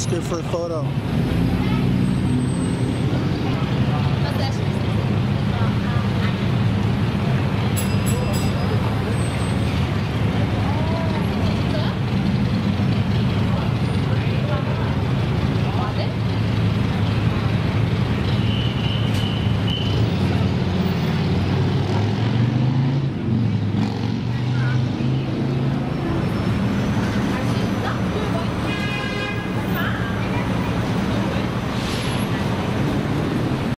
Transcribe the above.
ask her for a photo.